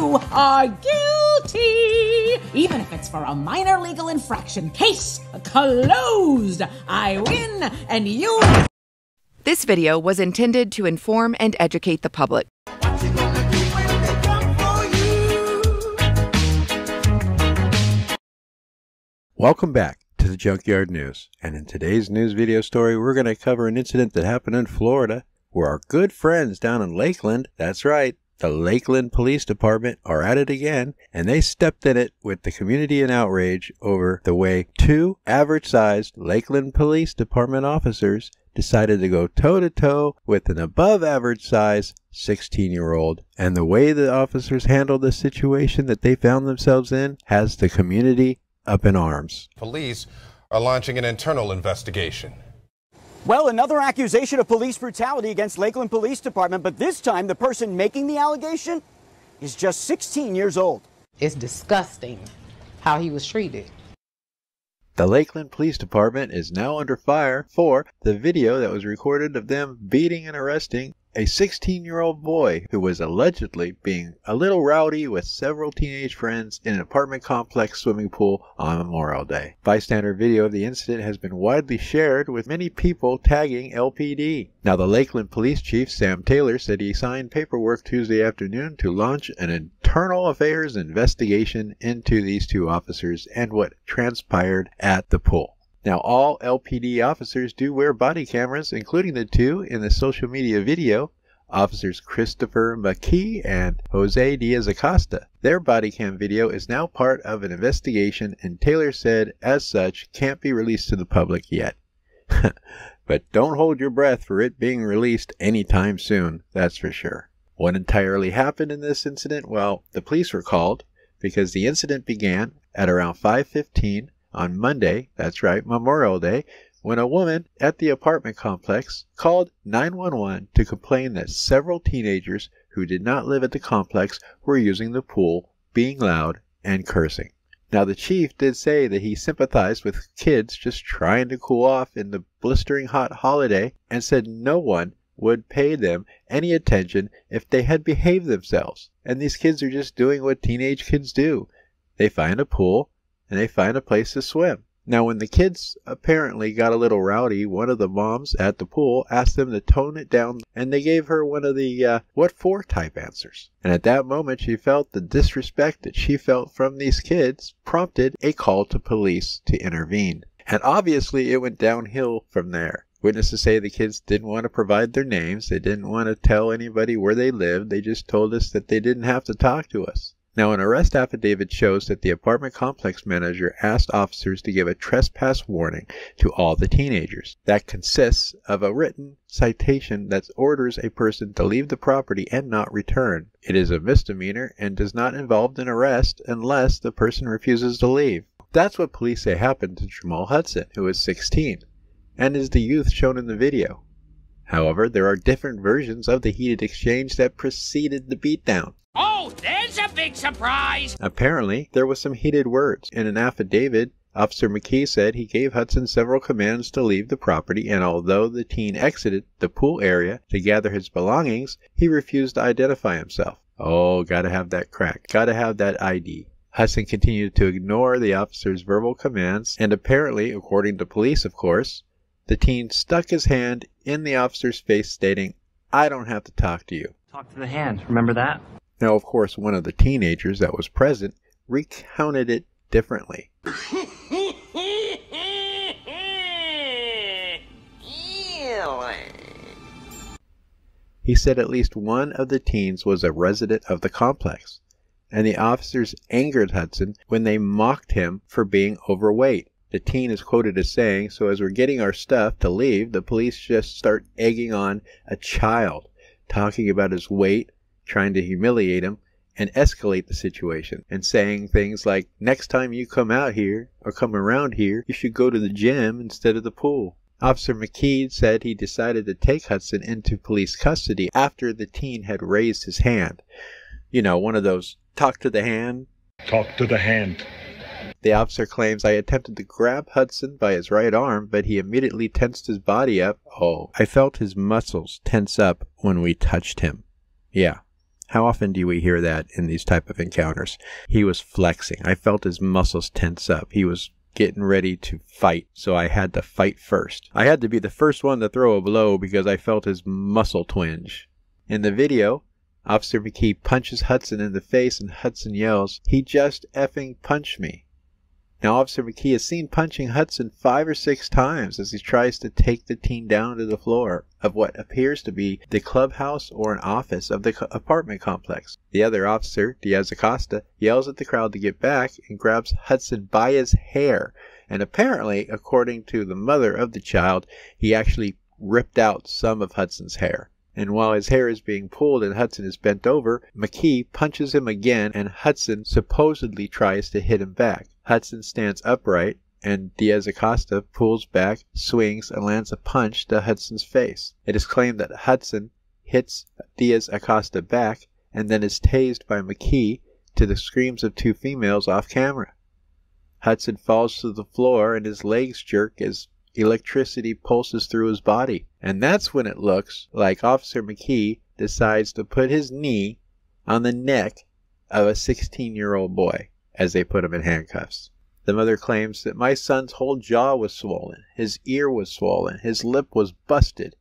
you are guilty, even if it's for a minor legal infraction. Case closed. I win, and you. This video was intended to inform and educate the public. Welcome back to the Junkyard News. And in today's news video story, we're going to cover an incident that happened in Florida where our good friends down in Lakeland, that's right, the Lakeland Police Department are at it again, and they stepped in it with the community in outrage over the way two average sized Lakeland Police Department officers decided to go toe to toe with an above average size 16 year old. And the way the officers handled the situation that they found themselves in has the community up in arms. Police are launching an internal investigation. Well, another accusation of police brutality against Lakeland Police Department, but this time the person making the allegation is just 16 years old. It's disgusting how he was treated. The Lakeland Police Department is now under fire for the video that was recorded of them beating and arresting a 16 year old boy who was allegedly being a little rowdy with several teenage friends in an apartment complex swimming pool on Memorial Day. Bystander video of the incident has been widely shared with many people tagging LPD. Now, the Lakeland Police Chief Sam Taylor said he signed paperwork Tuesday afternoon to launch an internal affairs investigation into these two officers and what transpired at the pool. Now, all LPD officers do wear body cameras, including the two in the social media video. Officers Christopher McKee and Jose Diaz Acosta. Their body cam video is now part of an investigation, and Taylor said, as such, can't be released to the public yet. but don't hold your breath for it being released anytime soon, that's for sure. What entirely happened in this incident? Well, the police were called because the incident began at around 5:15 on Monday, that's right, Memorial Day, when a woman at the apartment complex called 911 to complain that several teenagers who did not live at the complex were using the pool, being loud, and cursing. Now, the chief did say that he sympathized with kids just trying to cool off in the blistering hot holiday and said no one would pay them any attention if they had behaved themselves. And these kids are just doing what teenage kids do. They find a pool, and they find a place to swim. Now, when the kids apparently got a little rowdy, one of the moms at the pool asked them to tone it down, and they gave her one of the uh, what for type answers. And at that moment, she felt the disrespect that she felt from these kids prompted a call to police to intervene. And obviously, it went downhill from there. Witnesses say the kids didn't want to provide their names. They didn't want to tell anybody where they lived. They just told us that they didn't have to talk to us. Now, an arrest affidavit shows that the apartment complex manager asked officers to give a trespass warning to all the teenagers. That consists of a written citation that orders a person to leave the property and not return. It is a misdemeanor and does not involve an arrest unless the person refuses to leave. That's what police say happened to Jamal Hudson, who is 16, and is the youth shown in the video. However, there are different versions of the heated exchange that preceded the beatdown. Oh, a big surprise! Apparently, there was some heated words. In an affidavit, Officer McKee said he gave Hudson several commands to leave the property, and although the teen exited the pool area to gather his belongings, he refused to identify himself. Oh, gotta have that crack. Gotta have that ID. Hudson continued to ignore the officer's verbal commands, and apparently, according to police, of course, the teen stuck his hand in the officer's face, stating, I don't have to talk to you. Talk to the hand. Remember that? Now, of course, one of the teenagers that was present recounted it differently. He said at least one of the teens was a resident of the complex, and the officers angered Hudson when they mocked him for being overweight. The teen is quoted as saying, So as we're getting our stuff to leave, the police just start egging on a child, talking about his weight, trying to humiliate him and escalate the situation and saying things like, next time you come out here or come around here, you should go to the gym instead of the pool. Officer McKee said he decided to take Hudson into police custody after the teen had raised his hand. You know, one of those talk to the hand. Talk to the hand. The officer claims I attempted to grab Hudson by his right arm, but he immediately tensed his body up. Oh, I felt his muscles tense up when we touched him. Yeah, How often do we hear that in these type of encounters? He was flexing. I felt his muscles tense up. He was getting ready to fight, so I had to fight first. I had to be the first one to throw a blow because I felt his muscle twinge. In the video, Officer McKee punches Hudson in the face and Hudson yells, He just effing punched me. Now, Officer McKee is seen punching Hudson five or six times as he tries to take the teen down to the floor of what appears to be the clubhouse or an office of the co- apartment complex. The other officer, Diaz Acosta, yells at the crowd to get back and grabs Hudson by his hair. And apparently, according to the mother of the child, he actually ripped out some of Hudson's hair. And while his hair is being pulled and Hudson is bent over, McKee punches him again and Hudson supposedly tries to hit him back. Hudson stands upright, and Diaz Acosta pulls back, swings, and lands a punch to Hudson's face. It is claimed that Hudson hits Diaz Acosta back and then is tased by McKee to the screams of two females off camera. Hudson falls to the floor and his legs jerk as electricity pulses through his body. And that's when it looks like Officer McKee decides to put his knee on the neck of a 16 year old boy as they put him in handcuffs. The mother claims that my son's whole jaw was swollen, his ear was swollen, his lip was busted.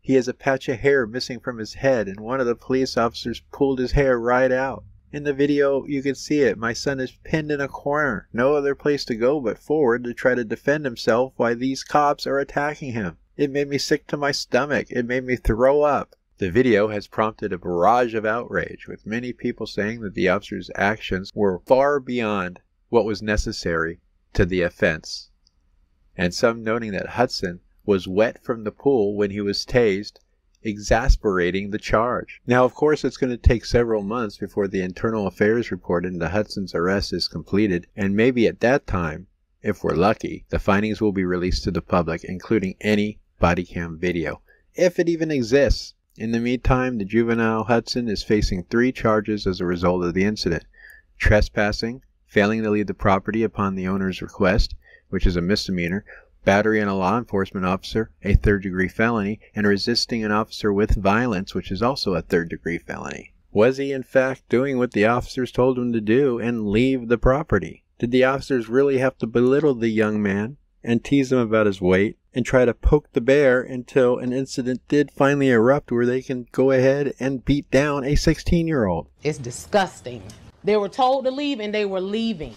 He has a patch of hair missing from his head, and one of the police officers pulled his hair right out. In the video, you can see it. My son is pinned in a corner, no other place to go but forward to try to defend himself while these cops are attacking him. It made me sick to my stomach. It made me throw up. The video has prompted a barrage of outrage, with many people saying that the officer's actions were far beyond what was necessary to the offense, and some noting that Hudson was wet from the pool when he was tased, exasperating the charge. Now, of course, it's going to take several months before the internal affairs report into Hudson's arrest is completed, and maybe at that time, if we're lucky, the findings will be released to the public, including any body cam video, if it even exists. In the meantime, the juvenile Hudson is facing three charges as a result of the incident trespassing, failing to leave the property upon the owner's request, which is a misdemeanor, battery on a law enforcement officer, a third degree felony, and resisting an officer with violence, which is also a third degree felony. Was he in fact doing what the officers told him to do and leave the property? Did the officers really have to belittle the young man and tease him about his weight and try to poke the bear until an incident did finally erupt where they can go ahead and beat down a 16 year old? It's disgusting. They were told to leave and they were leaving.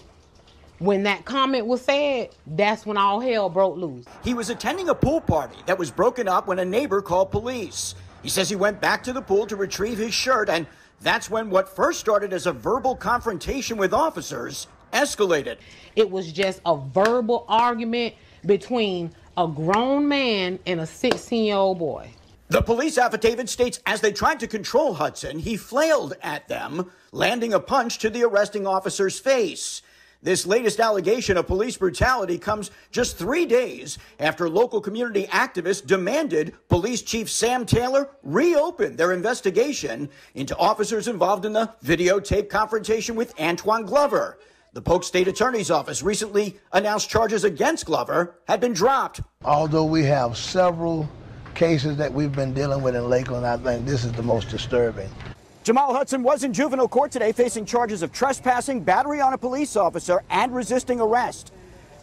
When that comment was said, that's when all hell broke loose. He was attending a pool party that was broken up when a neighbor called police. He says he went back to the pool to retrieve his shirt, and that's when what first started as a verbal confrontation with officers escalated. It was just a verbal argument between a grown man and a 16 year old boy. The police affidavit states as they tried to control Hudson, he flailed at them, landing a punch to the arresting officer's face. This latest allegation of police brutality comes just three days after local community activists demanded Police Chief Sam Taylor reopen their investigation into officers involved in the videotape confrontation with Antoine Glover. The Polk State Attorney's Office recently announced charges against Glover had been dropped. Although we have several cases that we've been dealing with in Lakeland, I think this is the most disturbing. Jamal Hudson was in juvenile court today facing charges of trespassing, battery on a police officer, and resisting arrest.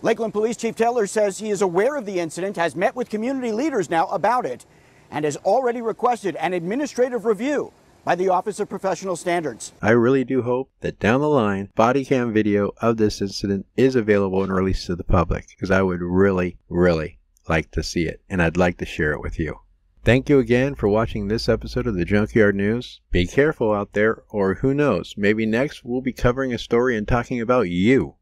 Lakeland Police Chief Taylor says he is aware of the incident, has met with community leaders now about it, and has already requested an administrative review by the Office of Professional Standards. I really do hope that down the line, body cam video of this incident is available and released to the public because I would really, really like to see it and I'd like to share it with you. Thank you again for watching this episode of the Junkyard News. Be careful out there, or who knows, maybe next we'll be covering a story and talking about you.